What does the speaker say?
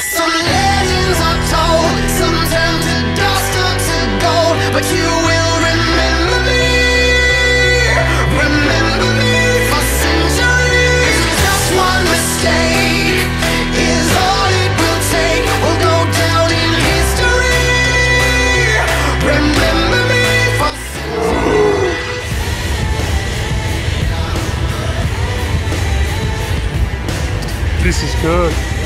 Some This is good.